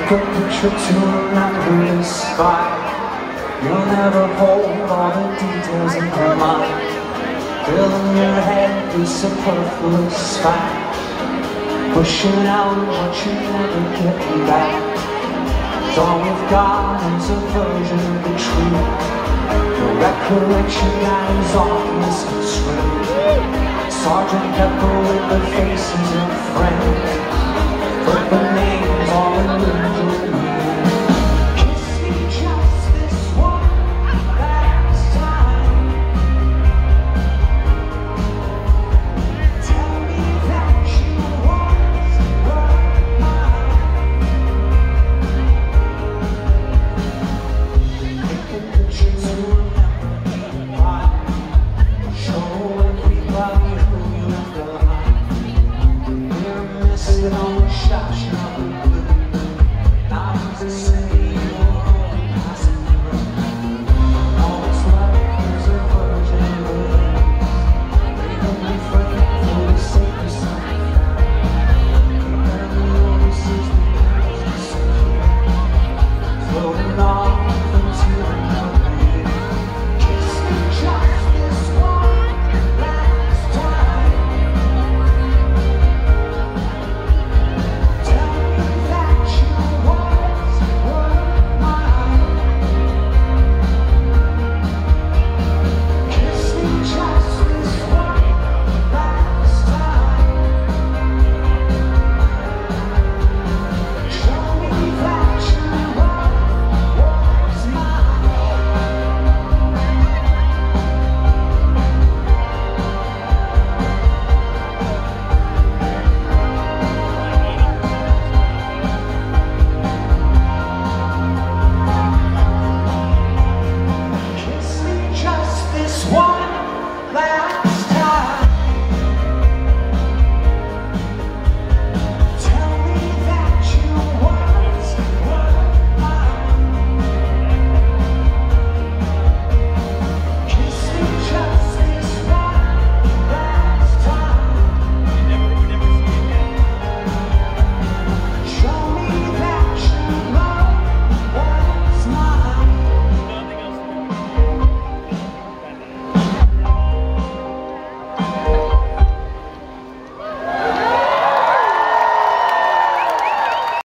Take a picture to remember the sky You'll never hold all the details in your mind Filling your head with superfluous fact Pushing out what you never get back all we've got is a version of the truth The recollection that is often misconstrued Sergeant Pepper with the faces of friends. Put the name